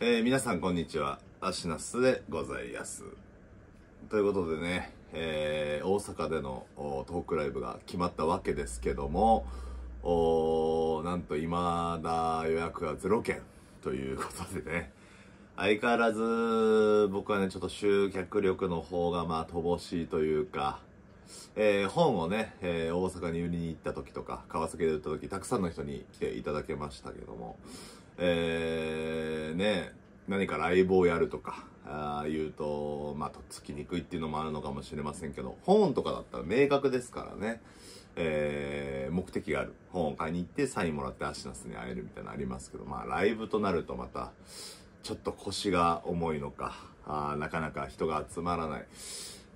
えー皆さんこんにちは。アシナスでございます。ということでね、えー大阪でのトークライブが決まったわけですけども、おなんと未だ予約が0件ということでね、相変わらず僕はね、ちょっと集客力の方がまあ乏しいというか、えー本をね、えー大阪に売りに行った時とか、川崎で売った時、たくさんの人に来ていただけましたけども、えーね、何かライブをやるとか、あー言うと、まあ、とっつきにくいっていうのもあるのかもしれませんけど、本とかだったら明確ですからね、えー目的がある。本を買いに行ってサインもらってアシナスに会えるみたいなのありますけど、まあ、ライブとなるとまた、ちょっと腰が重いのか、あーなかなか人が集まらない。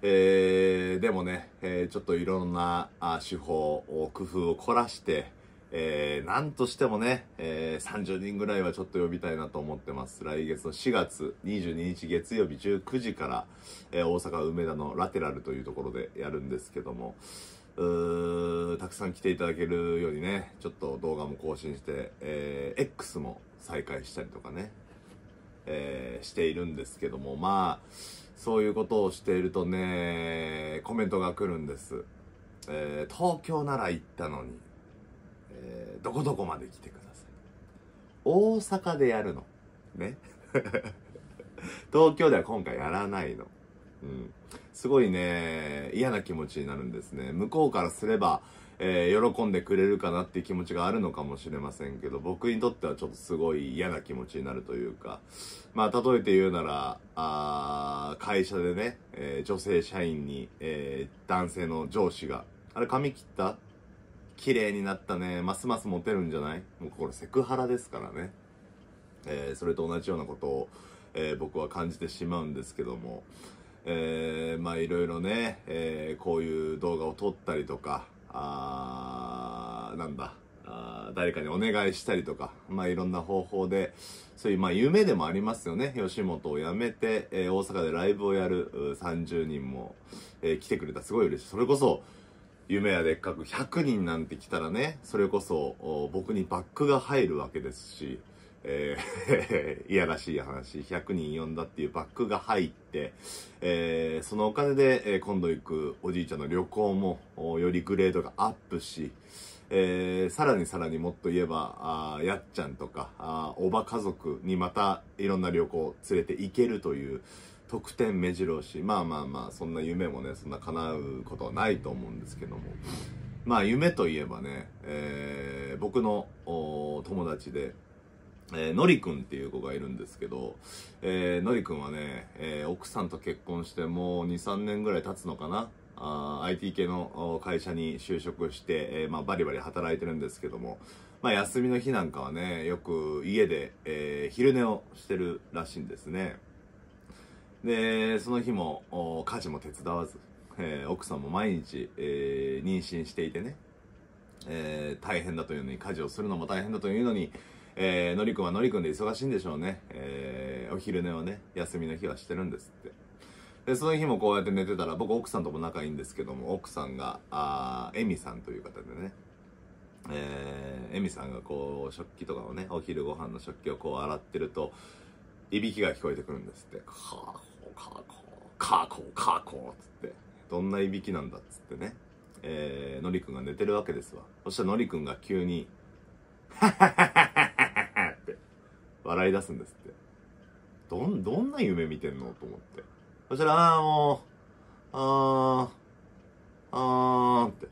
えーでもね、えーちょっといろんなあ手法を工夫を凝らして、えーなんとしてもね、えー30人ぐらいはちょっと呼びたいなと思ってます。来月の4月22日月曜日19時から、えー大阪梅田のラテラルというところでやるんですけども、うーたくさん来ていただけるようにね、ちょっと動画も更新して、えー X も再開したりとかね、えーしているんですけども。まあそういうことをしているとねコメントが来るんです、えー東京なら行ったのに、どこどこまで来てください。大阪でやるの。ね。東京では今回やらないの。うん。すごいね嫌な気持ちになるんですね。向こうからすればえー喜んでくれるかなっていう気持ちがあるのかもしれませんけど僕にとってはちょっとすごい嫌な気持ちになるというか。まあ例えて言うならあ会社でね、えー女性社員に、えー男性の上司があれ髪切った？綺麗になったね。ますますモテるんじゃない？もうこれセクハラですからね、えーそれと同じようなことを、えー僕は感じてしまうんですけども。えーまあいろいろね、えこういう動画を撮ったりとかあーなんだあ誰かにお願いしたりとかまあいろんな方法でそういうまあ夢でもありますよね。吉本を辞めて、えー大阪でライブをやる30人も、えー来てくれた。すごい嬉しい。それこそ夢やでっかく100人なんて来たらねそれこそ僕にバックが入るわけですしえー いやらしい話。100人呼んだっていうバックが入って、えーそのお金で、えー今度行くおじいちゃんの旅行もよりグレードがアップし、えーさらにさらにもっと言えばあやっちゃんとかあおば家族にまたいろんな旅行を連れて行けるという特典目白押し。まあまあまあそんな夢もねそんな叶うことはないと思うんですけども。まあ夢といえばね、えー僕の友達でえーのりくんっていう子がいるんですけど、えーのりくんはね、えー奥さんと結婚してもう2、3年ぐらい経つのかな。あ IT 系の会社に就職して、えーまあ、バリバリ働いてるんですけども、まあ、休みの日なんかはね、よく家で、えー昼寝をしてるらしいんですね。で、その日も家事も手伝わず、えー奥さんも毎日、えー妊娠していてね、えー大変だというのに家事をするのも大変だというのに、えーのりくんはのりくんで忙しいんでしょうね、えーお昼寝をね休みの日はしてるんですって。でその日もこうやって寝てたら僕奥さんとも仲いいんですけども奥さんがあエミさんという方でねえーエミさんがこう食器とかをねお昼ご飯の食器をこう洗ってるといびきが聞こえてくるんですって。カーコーカーコーカーコーカーコーっつってどんないびきなんだっつってねえーのりくんが寝てるわけですわそしたらのりくんが急にはははって笑い出すんですってどんどんな夢見てんのと思ってそしたらああもうあーあーって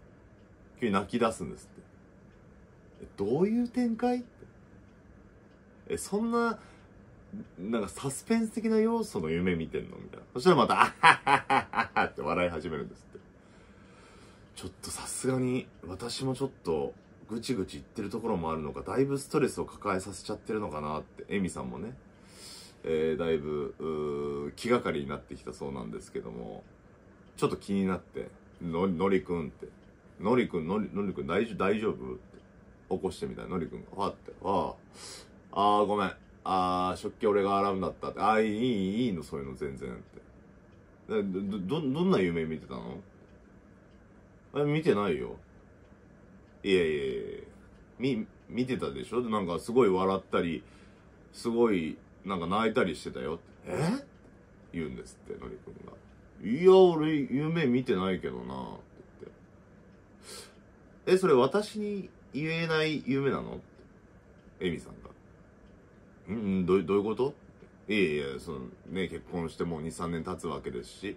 急に泣き出すんですってえどういう展開ってえそんななんかサスペンス的な要素の夢見てんのみたいな。そしたらまた「あはははは」って笑い始めるんですって。ちょっとさすがに私もちょっとぐちぐち言ってるところもあるのかだいぶストレスを抱えさせちゃってるのかなってエミさんもね、えーだいぶうー気がかりになってきたそうなんですけども。ちょっと気になって「ののりくん」って「のりくんのりのりくん大丈大丈夫?」って。起こしてみたい。のりくんが「わ」って「ああ。あーごめん。ああ食器俺が洗うんだった」って「ああいいいいのそういうの全然」ってどどどんな夢見てたの？え見てないよいやいやいやみ見てたでしょ？なんかすごい笑ったりすごいなんか泣いたりしてたよって。え？言うんですって、のりくんが。いや、俺、夢見てないけどなってって。え、それ私に言えない夢なの？って。エミさん。うん、どうどういうこと？いやいや、そのね、結婚してもう2、3年経つわけですし、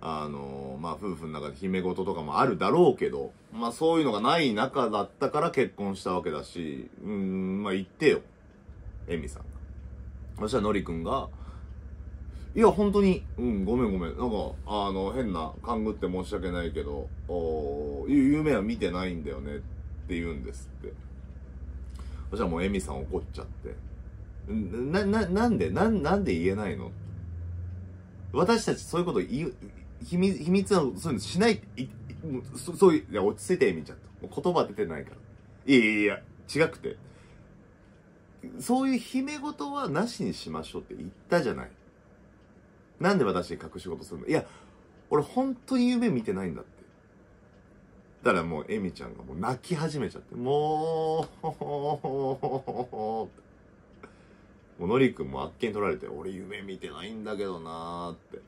あのまあ夫婦の中で姫事とかもあるだろうけど、まあそういうのがない中だったから結婚したわけだし、うん、まあ言ってよ。エミさんが。そしたらのりくんが、いや、本当に、うん、ごめんごめん。なんか、あの、変な、勘ぐって申し訳ないけど、お夢は見てないんだよねって言うんですって。そしたらもうエミさん怒っちゃって。な、な、なんで、な、なんで言えないの？私たちそういうこと言う、秘密、秘密はそういうのしない、いもうそそういう、いや、落ち着いて、エミちゃんと。もう言葉出てないから。いやいやいや、違くて。そういう秘め事はなしにしましょうって言ったじゃない。なんで私に隠し事するの？いや、俺本当に夢見てないんだって。だからもうエミちゃんがもう泣き始めちゃって、もう、もうのりくんもあっけに取られて、俺夢見てないんだけどなーって。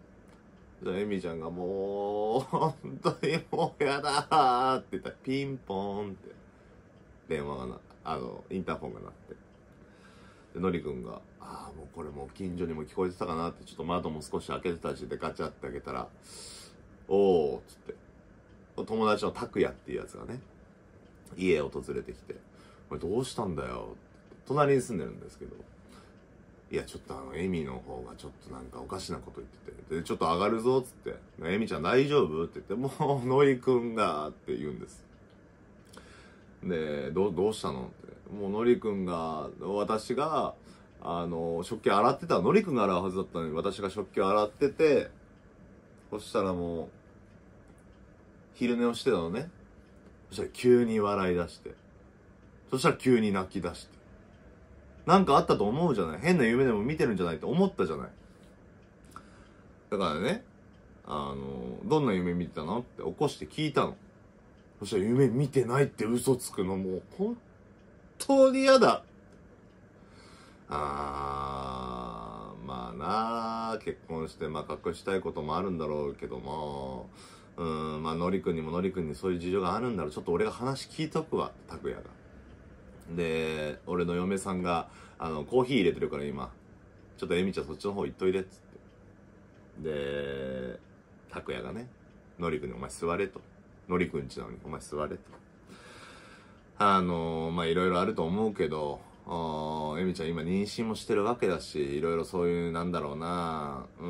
じゃあエミちゃんがもう、本当にもうやだーって言った。ら、ピンポーンって。電話がな、あの、インターホンが鳴って。で、のりくんが、ああ、もうこれもう近所にも聞こえてたかなって、ちょっと窓も少し開けてたしでガチャって開けたら、おーつって、友達の拓也っていうやつがね、家を訪れてきて、これどうしたんだよって。隣に住んでるんですけど、いや、ちょっとあの、エミの方がちょっとなんかおかしなこと言ってて、で、ちょっと上がるぞっつって、エミちゃん大丈夫って言って、もう、のりくんが、って言うんです。で、どう、どうしたのって。もうのりくんが、私が、あの、食器洗ってた、のりくんが洗うはずだったのに、私が食器を洗ってて、そしたらもう、昼寝をしてたのね。そしたら急に笑い出して。そしたら急に泣き出して。なんかあったと思うじゃない？変な夢でも見てるんじゃないって思ったじゃない？だからね、あの、どんな夢見てたのって起こして聞いたの。そしたら夢見てないって嘘つくのもう本当に嫌だ。あー、まあな結婚して、まあ隠したいこともあるんだろうけども、うん、まあのりくんにものりくんにそういう事情があるんだろう。ちょっと俺が話聞いとくわ、拓也が。で、俺の嫁さんが、あの、コーヒー入れてるから今、ちょっとエミちゃんそっちの方行っといでっつって。で、拓也がね、のりくんにお前座れと。のりくんちなのにお前座れと。あのまあいろいろあると思うけど、あーエミちゃん今妊娠もしてるわけだし、いろいろそういう、なんだろうな、うー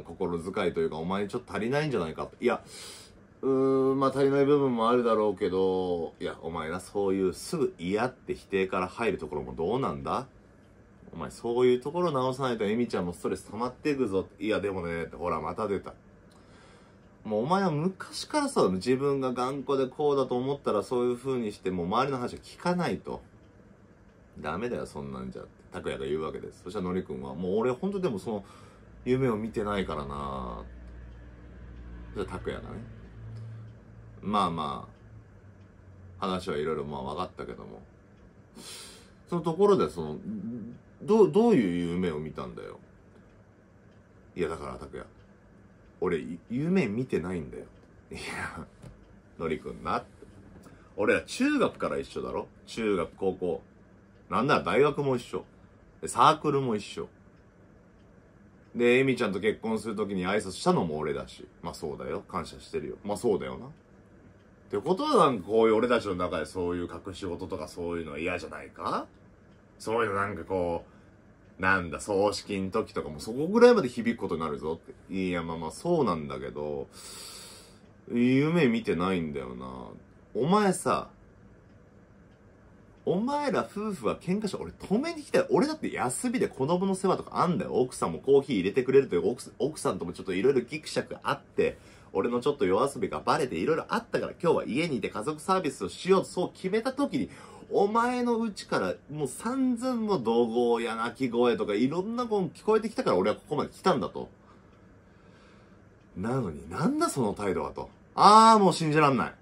ん、心遣いというかお前にちょっと足りないんじゃないかいや、うん、まあ足りない部分もあるだろうけど、いや、お前な、そういうすぐ嫌って否定から入るところもどうなんだ？お前そういうところ直さないとエミちゃんもストレス溜まっていくぞ。いや、でもね、ほら、また出た。もうお前は昔からさ、自分が頑固でこうだと思ったらそういう風にして、もう周りの話を聞かないと。ダメだよ、そんなんじゃって。拓也が言うわけです。そしたらのりくんは、もう俺本当でもその、夢を見てないからなそしたら拓也がね。まあまあ、話はいろいろまあ分かったけども。そのところで、その、どう、どういう夢を見たんだよ。いや、だから、拓也。俺、夢見てないんだよ。いや、のりくんな。俺ら中学から一緒だろ？中学、高校。なんなら大学も一緒。サークルも一緒。で、エミちゃんと結婚するときに挨拶したのも俺だし。まあそうだよ。感謝してるよ。まあそうだよな。ってことはなんかこういう俺たちの中でそういう隠し事とかそういうのは嫌じゃないか？そういうのなんかこう、なんだ、葬式の時とかもそこぐらいまで響くことになるぞって。いや、まあまあそうなんだけど、夢見てないんだよな。お前さ、お前ら夫婦は喧嘩して俺止めに来たよ。俺だって休みで子供の世話とかあんだよ。奥さんもコーヒー入れてくれるという奥奥さんともちょっといろいろギクシャクあって、俺のちょっと夜遊びがバレていろいろあったから今日は家にいて家族サービスをしようとそう決めた時に、お前のうちからもう散々も怒号や泣き声とかいろんな声聞こえてきたから俺はここまで来たんだと。なのになんだその態度はと。ああ、もう信じらんない。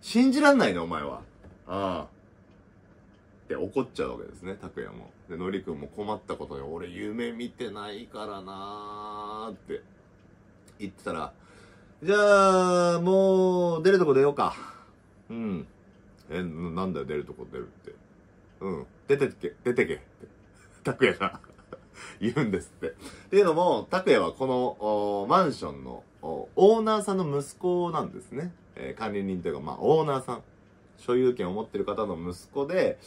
信じらんないね、お前は。ああ。って怒っちゃうわけですね拓也もでのりくんも困ったことに俺夢見てないからなーって言ってたらじゃあもう出るとこ出ようか。うん。えなんだよ出るとこ出るって。うん。出てけ出てけって。拓也が。言うんですって。っていうのも拓也はこのマンションのオーナーさんの息子なんですね、えー、管理人というかまあオーナーさん。所有権を持ってる方の息子で、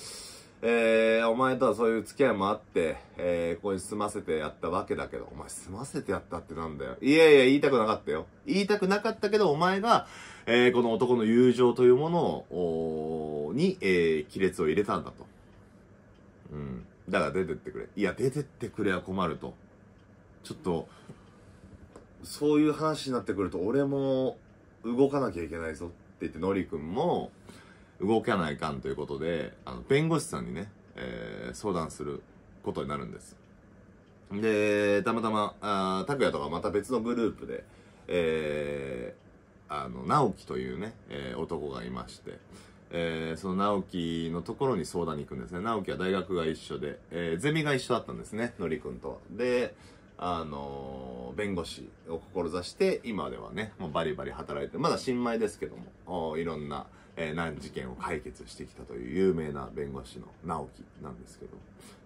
えー、お前とはそういう付き合いもあって、えー、ここに住ませてやったわけだけど、お前住ませてやったってなんだよ。いやいや、言いたくなかったよ。言いたくなかったけど、お前が、えー、この男の友情というものを、に、えー、亀裂を入れたんだと。うん。だから出てってくれ。いや、出てってくれは困ると。ちょっと、そういう話になってくると、俺も動かなきゃいけないぞって言って、のりくんも、動かないかんということで、あの、弁護士さんにね、えー、相談することになるんです。で、たまたま、あ拓也とかまた別のグループで、えー、あの、直樹というね、えー、男がいまして、えー、その直樹のところに相談に行くんですね。直樹は大学が一緒で、えー、ゼミが一緒だったんですね、のりくんと。で、あの、弁護士を志して、今ではね、もうバリバリ働いて、まだ新米ですけども、いろんな、えー、難事件を解決してきたという有名な弁護士の直樹なんですけど、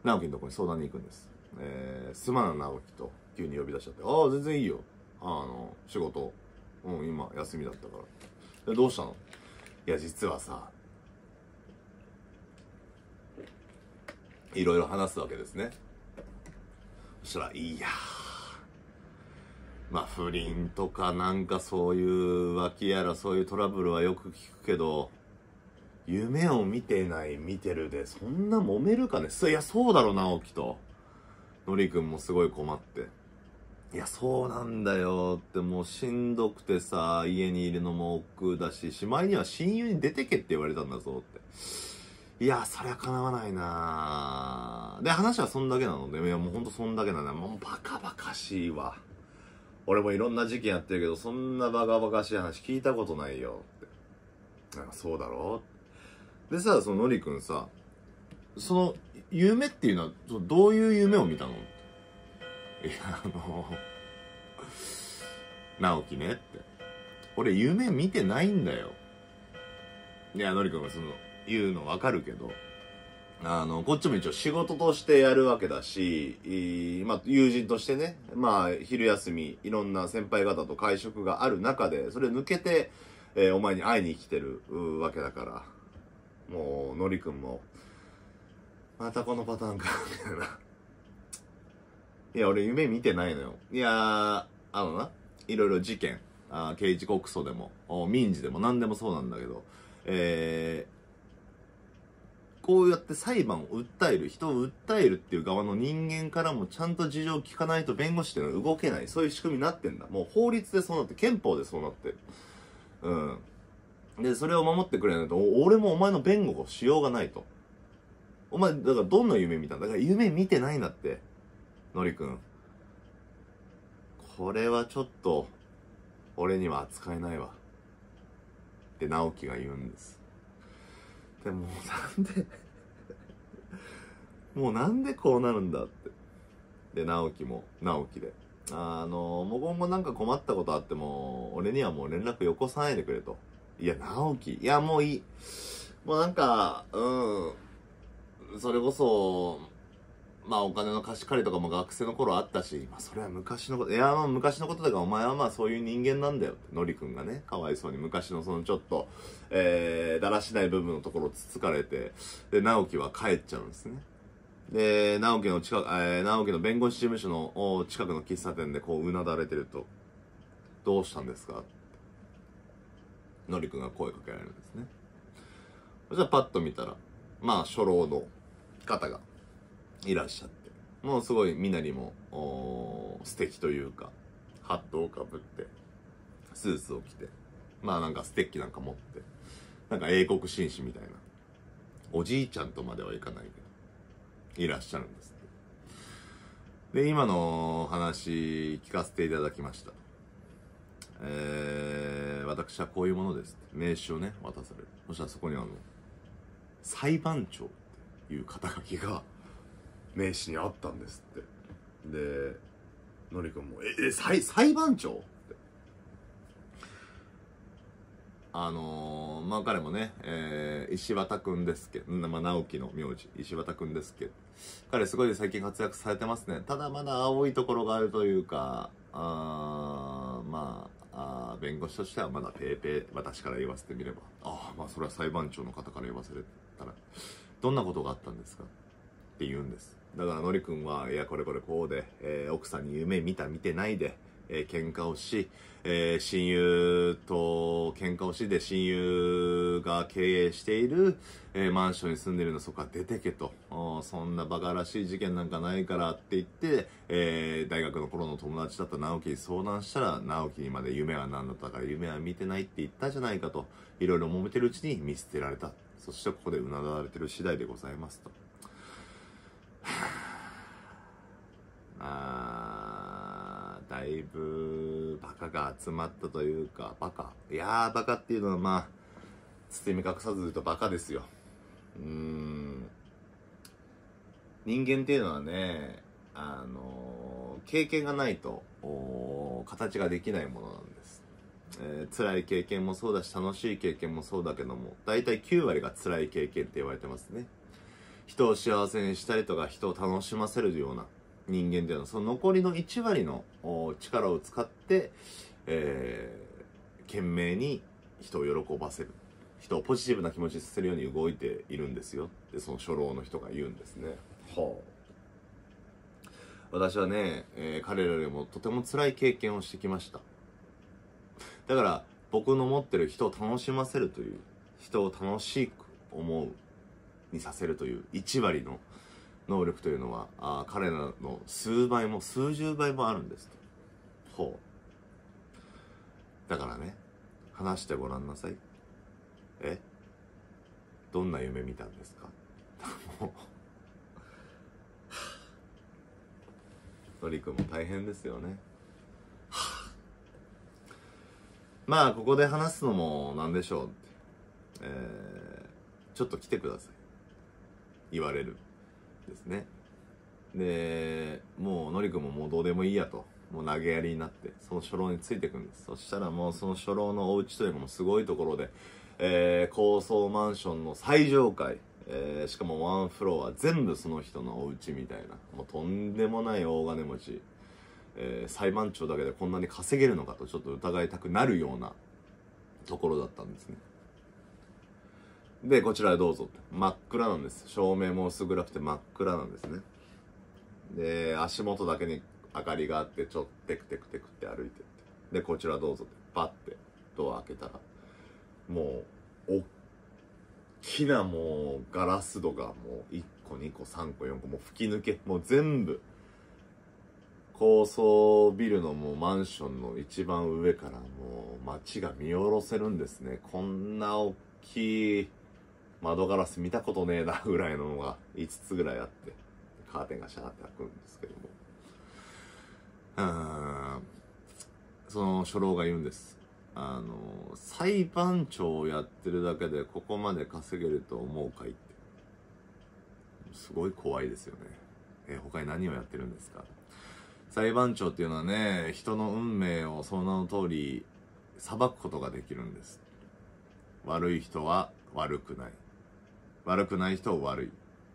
直樹のところに相談に行くんです。えー、すまな直樹と急に呼び出しちゃって、ああ、全然いいよ。あの、仕事、うん、今休みだったから。で、どうしたの？いや、実はさ、いろいろ話すわけですね。したら、いやまあ不倫とかなんかそういう脇やらそういうトラブルはよく聞くけど、夢を見てない見てるでそんな揉めるかね？いや、そうだろ、直樹と。のりくんもすごい困って。いや、そうなんだよってもうしんどくてさ、家にいるのも億劫だし、しまいには親友に出てけって言われたんだぞって。いや、そりゃ叶わないなで、話はそんだけなので、いや、もうほんとそんだけなんだ。もうバカバカしいわ。俺もいろんな事件やってるけど、そんなバカバカしい話聞いたことないよって。なんかそうだろ？でさ、そののりくんさ、その、夢っていうのは、どういう夢を見たの？いや、あの、直樹ねって。俺夢見てないんだよ。いや、のりくんがその、言うのわかるけど、あの、こっちも一応仕事としてやるわけだし、まあ、友人としてね、まあ、昼休み、いろんな先輩方と会食がある中で、それ抜けて、えー、お前に会いに来てるわけだから、もう、のりくんも、またこのパターンか、みたいな。いや、俺夢見てないのよ。いやー、あのな、いろいろ事件、あ刑事告訴でも、民事でも何でもそうなんだけど、えー、こうやって裁判を訴える、人を訴えるっていう側の人間からもちゃんと事情を聞かないと弁護士っていうのは動けない。そういう仕組みになってんだ。もう法律でそうなって、憲法でそうなってる。うん。で、それを守ってくれないと、俺もお前の弁護をしようがないと。お前、だからどんな夢見たんだから夢見てないんだって。のりくん。これはちょっと、俺には扱えないわ。って直樹が言うんです。でもなんでもうなんでこうなるんだって。で、直樹も、直樹で。あの、もう今後なんか困ったことあっても、俺にはもう連絡よこさないでくれと。いや、直樹、いや、もういい。もうなんか、うん。それこそ、まあお金の貸し借りとかも学生の頃あったし、まあそれは昔のこと、いやまあ昔のことだからお前はまあそういう人間なんだよって、のりくんがね、かわいそうに昔のそのちょっと、えー、だらしない部分のところをつつかれて、で、直樹は帰っちゃうんですね。で、直樹の近く、えー、直樹の弁護士事務所の近くの喫茶店でこううなだれてると、どうしたんですか？のりくんが声かけられるんですね。そしたらパッと見たら、まあ初老の方が、いらっしゃって。もうすごいみなりも、素敵というか、ハットをかぶって、スーツを着て、まあなんかステッキなんか持って、なんか英国紳士みたいな、おじいちゃんとまではいかないけど、いらっしゃるんですで、今の話聞かせていただきました。えー、私はこういうものです。名刺をね、渡される。そしたらそこにあの、裁判長っていう肩書きが名刺にあったんですって。でのりくんも「ええ裁裁判長?」って。あのー、まあ彼もね、えー、石渡くんですけど、まあ、直樹の名字石渡くんですけ。ど彼すごい最近活躍されてますね。ただまだ青いところがあるというかあまああ弁護士としてはまだペーペー私から言わせてみれば。ああまあそれは裁判長の方から言わせたらどんなことがあったんですか？って言うんです。だからのりくんはいやこれこれこうで、えー、奥さんに夢見た見てないで、えー、喧嘩をし、えー、親友と喧嘩をしで親友が経営している、えー、マンションに住んでるのそこから出てけとそんなバカらしい事件なんかないからって言って、えー、大学の頃の友達だった直樹に相談したら直樹にまで夢は何だったか夢は見てないって言ったじゃないかといろいろ揉めてるうちに見捨てられたそしてここでうなだれてる次第でございますと。あだいぶバカが集まったというかバカ。いやーバカっていうのはまあ包み隠さず言うとバカですよ。うん。人間っていうのはねあの経験がないと形ができないものなんです、えー、辛い経験もそうだし楽しい経験もそうだけども大体9割が辛い経験って言われてますね。人を幸せにしたりとか人を楽しませるような人間っていうのはその残りの1割の力を使って、えー、懸命に人を喜ばせる。人をポジティブな気持ちにさせるように動いているんですよ。でその初老の人が言うんですね。はあ。私はね、えー、彼らよりもとても辛い経験をしてきました。だから僕の持ってる人を楽しませるという人を楽しく思うにさせるという1割の能力というのはあ彼らの数倍も数十倍もあるんですと。ほう。だからね話してごらんなさい。え？どんな夢見たんですか？もう。のりくんも大変ですよね。まあここで話すのも何でしょう、えー、ちょっと来てください。言われるですね。でもうのりくんももうどうでもいいやと。もう投げやりになってその初老についていくんです。そしたらもうその初老のお家というのもすごいところで、えー、高層マンションの最上階えー、しかもワンフロア全部その人のお家みたいな。もうとんでもない大金持ち、えー、裁判長だけでこんなに稼げるのかとちょっと疑いたくなるようなところだったんですね。で、こちらへどうぞ真っ暗なんです。照明も薄暗くて真っ暗なんですね。で、足元だけに明かりがあって、ちょっとテクテクテクって歩いてって。で、こちらどうぞって、パッてドア開けたら、もう、おっきなもうガラス戸がもう1個2個3個4個もう吹き抜け、もう全部、高層ビルのもうマンションの一番上からもう街が見下ろせるんですね。こんな大きい窓ガラス見たことねえなぐらいののが5つぐらいあってカーテンがシャーって開くんですけども。うん。その初老が言うんです。あの裁判長をやってるだけでここまで稼げると思うかいって。すごい怖いですよね。え他に何をやってるんですか。裁判長っていうのはね人の運命をその名の通り裁くことができるんです。悪い人は悪くない。悪くない人は悪い。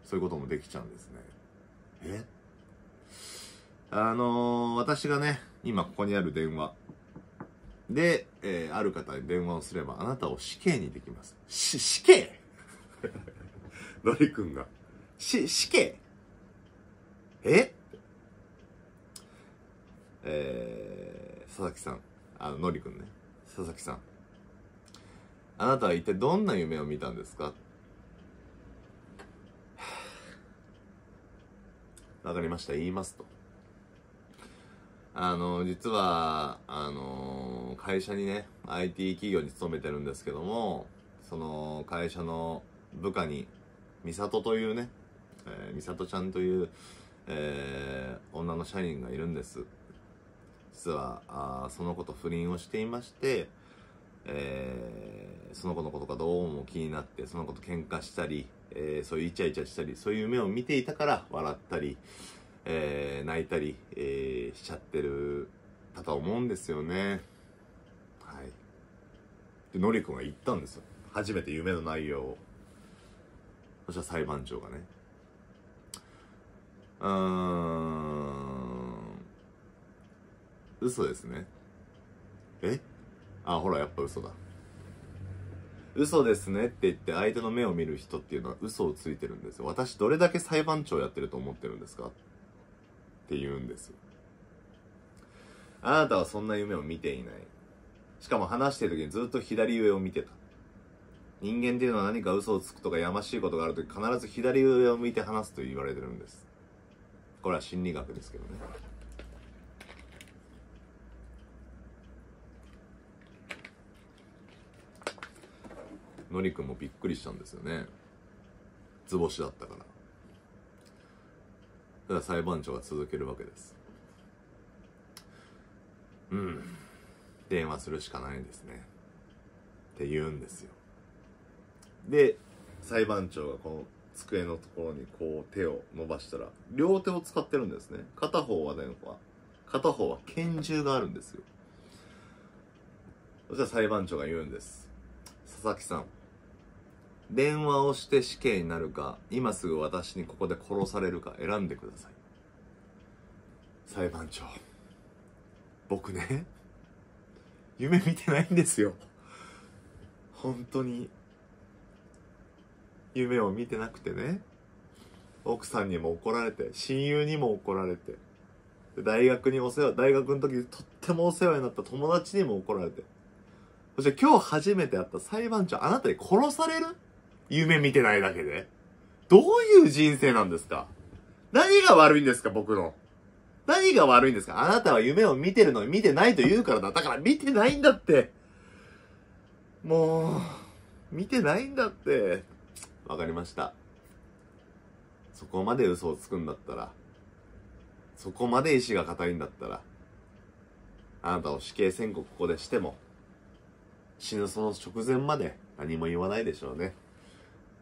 そういうこともできちゃうんですね。え？あのー、私がね今ここにある電話。で、えー、ある方に電話をすればあなたを死刑にできます。し死刑？のりくんが。し死刑？え？えー、佐々木さん。あののりくんね。佐々木さん。あなたは一体どんな夢を見たんですか？わかりました。言いますと。あの実はあの会社にね IT 企業に勤めてるんですけどもその会社の部下に美里というね、えー、美里ちゃんという、えー、女の社員がいるんです。実はあその子と不倫をしていまして、えー、その子のことがどうも気になってその子と喧嘩したりえー、そういうイチャイチャしたりそういう夢を見ていたから笑ったり、えー、泣いたり、えー、しちゃってるだと思うんですよね。はい。でのりくんが言ったんですよ。初めて夢の内容を。そしたら裁判長がね。うーん。嘘ですね。え？あほらやっぱ嘘だ。嘘ですねって言って相手の目を見る人っていうのは嘘をついてるんですよ。私どれだけ裁判長やってると思ってるんですか？って言うんですあなたはそんな夢を見ていない。しかも話してる時にずっと左上を見てた。人間っていうのは何か嘘をつくとかやましいことがあるとき必ず左上を向いて話すと言われてるんです。これは心理学ですけどね。のりくんもびっくりしたんですよね。図星だったから。だ裁判長が続けるわけです。うん。電話するしかないんですね。って言うんですよ。で裁判長がこの机のところにこう手を伸ばしたら両手を使ってるんですね。片方は電話片方は拳銃があるんですよ。そしたら裁判長が言うんです。佐々木さん電話をして死刑になるか今すぐ私にここで殺されるか選んでください。裁判長僕ね夢見てないんですよ。本当に夢を見てなくてね奥さんにも怒られて親友にも怒られて大学にお世話大学の時にとってもお世話になった友達にも怒られて。そして今日初めて会った裁判長あなたに殺される？夢見てないだけで。どういう人生なんですか？何が悪いんですか僕の？何が悪いんですか？あなたは夢を見てるのに見てないと言うからだ。だから見てないんだって。もう、見てないんだって。わかりました。そこまで嘘をつくんだったら、そこまで意志が固いんだったら、あなたを死刑宣告ここでしても、死ぬその直前まで何も言わないでしょうね。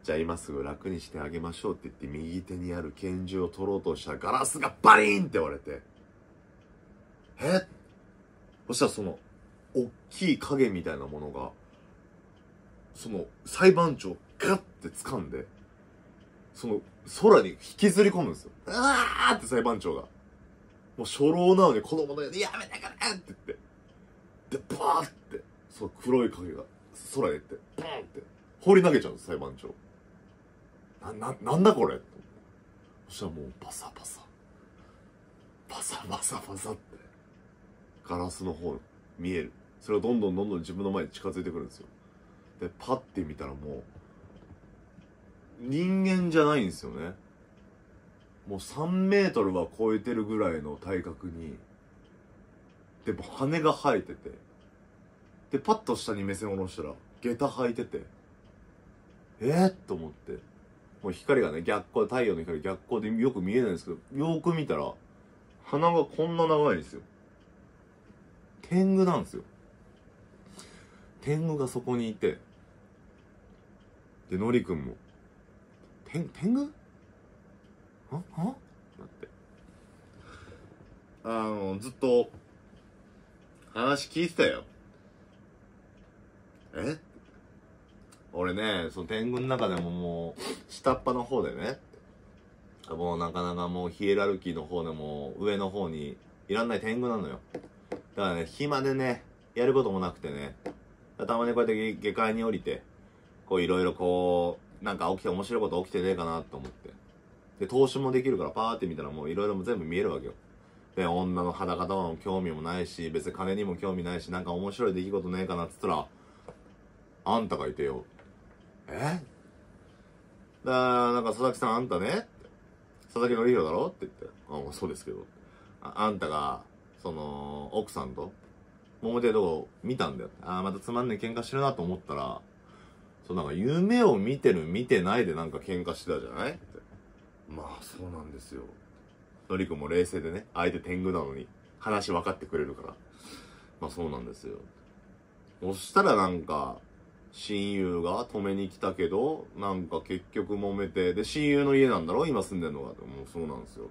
じゃあ今すぐ楽にしてあげましょうって言って右手にある拳銃を取ろうとしたらガラスがバリーンって割れて、え？そしたらその、大きい影みたいなものが、その裁判長をガッて掴んで、その空に引きずり込むんですよ。あーって裁判長が。もう初老なのに子供のようにやめてくれって言って。で、バーって、その黒い影が空へ行って、バーンって放り投げちゃうんです、裁判長。な、な、なんだこれ？そしたらもうバサバサ。バサバサバサって、ガラスの方見える。それがどんどんどんどん自分の前に近づいてくるんですよ。で、パッて見たらもう、人間じゃないんですよね。もう3メートルは超えてるぐらいの体格に、でも羽が生えてて、で、パッと下に目線を下ろしたら、下駄履いてて、えー、と思って、もう光がね、逆光、太陽の光逆光でよく見えないんですけど、よく見たら、鼻がこんな長いんですよ。天狗なんですよ。天狗がそこにいて、で、のりくんも、天、天狗？ああ？なって。あの、ずっと、話聞いてたよ。え？俺ね、その天狗の中でももう、下っ端の方でね、もうなかなかもうヒエラルキーの方でも上の方にいらんない天狗なのよ。だからね、暇でね、やることもなくてね、たまにこうやって下界に降りて、こういろいろこう、なんか起きて面白いこと起きてねえかなと思って。で、投資もできるからパーって見たらもういろいろ全部見えるわけよ。で、女の裸とかも興味もないし、別に金にも興味ないし、なんか面白い出来事ねえかなっつったら、あんたがいてよ。え？だなんか佐々木さんあんたね？佐々木則弘だろ？って言って。あそうですけど。ああんたがその奥さんと揉めてるとこ見たんだよああまたつまんねえ喧嘩してるなと思ったらそうなんか夢を見てる見てないでなんか喧嘩してたじゃない？って。まあそうなんですよ。のりくんも冷静でね相手天狗なのに話分かってくれるから。まあそうなんですよ。そしたらなんか親友が止めに来たけど、なんか結局揉めて、で、親友の家なんだろ？今住んでんのが。もうそうなんですよ。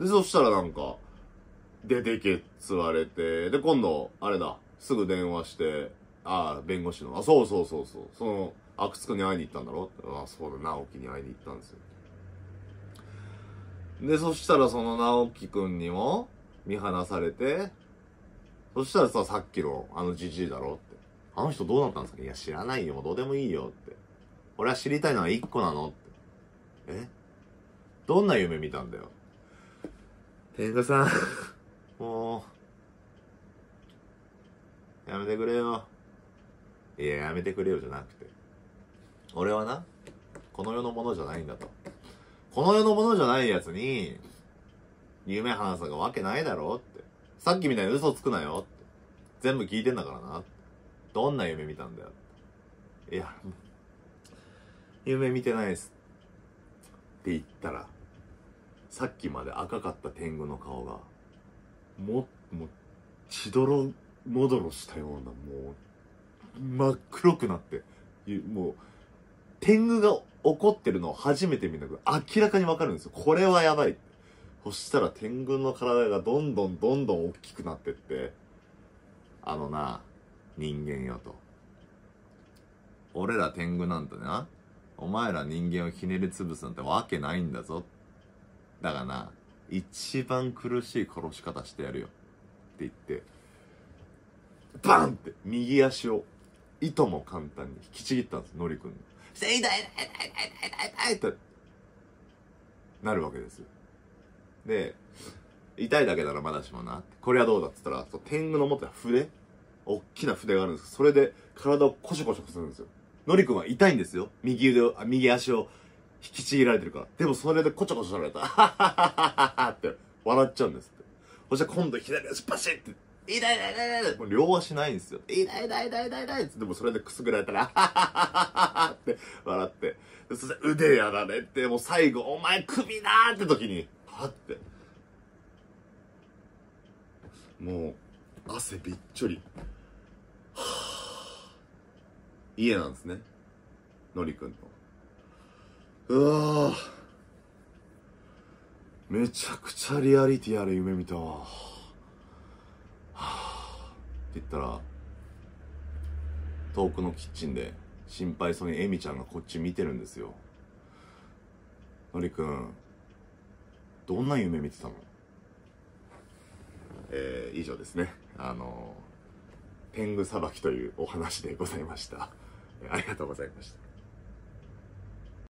で、そしたらなんか、出てけっつわれて、で、今度、あれだ、すぐ電話して、ああ、弁護士の、あ、そうそうそうそう、その、阿久津くんに会いに行ったんだろ？あ、そうだ、直樹に会いに行ったんですよ。で、そしたらその直樹くんにも見放されて、そしたらさ、さっきのあのじじいだろ？って。あの人どうなったんですか?いや、知らないよ。どうでもいいよって。俺は知りたいのは一個なのって。え?どんな夢見たんだよ。天狗さん、もう、やめてくれよ。いや、やめてくれよじゃなくて。俺はな、この世のものじゃないんだと。この世のものじゃないやつに、夢話すがわけないだろって。さっきみたいに嘘つくなよって。全部聞いてんだからな。どんな夢見たんだよ。いや、夢見てないです。って言ったら、さっきまで赤かった天狗の顔が、も、もう、血どろもどろしたような、もう、真っ黒くなって、もう、天狗が怒ってるのを初めて見たけど、明らかにわかるんですよ。これはやばい。そしたら天狗の体がどんどんどんどん大きくなってって、あのな、人間よと。俺ら天狗なんてな、お前ら人間をひねり潰すなんてわけないんだぞ。だがな、一番苦しい殺し方してやるよ。って言って、バンって右足を、いとも簡単に引きちぎったんです、のりくんの。して痛い痛い痛い痛い痛い痛いって、なるわけですよ。で、痛いだけならまだしもな。これはどうだって言ったら、天狗の持ってた筆大きな筆があるんですそれで体をコショコショするんですよ。のりくんは痛いんですよ。右腕を、あ右足を引きちぎられてるから。でもそれでコチョコチョされた、はははははって笑っちゃうんですって。そしたら今度左足パシッって、痛い痛い痛い痛い痛いもう両足ないんですよ。痛い痛い痛い痛い痛いってでもそれでくすぐられたら、はははははって笑って。そして腕やられて、もう最後、お前首だーって時に、はって。もう、汗びっちょり。家なんですね。のりくんの。うわ。めちゃくちゃリアリティある夢見たわ。はぁって言ったら、遠くのキッチンで心配そうにエミちゃんがこっち見てるんですよ。のりくん、どんな夢見てたの？えー、以上ですね。あの天狗さばきというお話でございました。ありがとうございました。